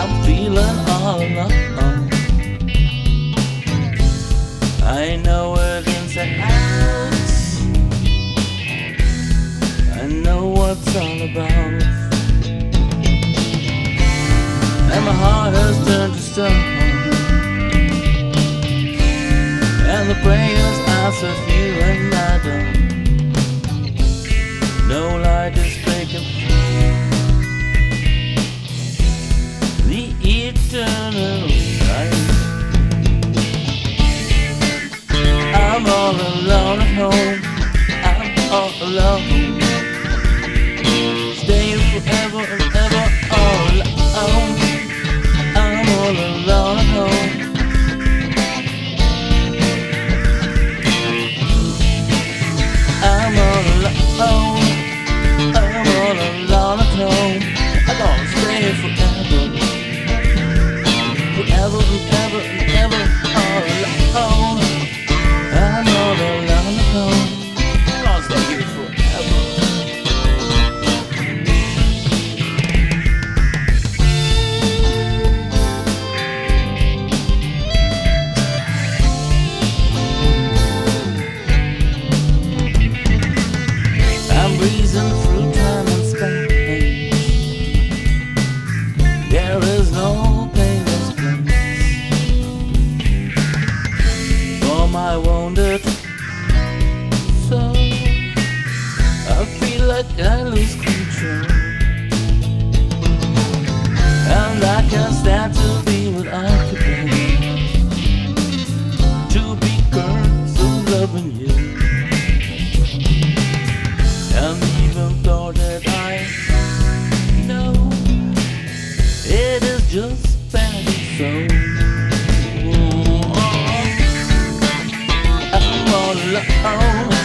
I'm feeling all alone. I ain't nowhere the house. I know what's all about. And my heart has turned to stone. And the prayers I said you and I don't. No light is breaking all alone at home. I'm all alone. Staying forever and ever all alone. I'm all alone at home. I'm all alone. I'm all alone at home. I'm gonna stay forever. Forever and ever I wandered So I feel like I lose control. And I can't stand to be what I could be. To be current, so loving you. And even though that I know It is just bad so alone.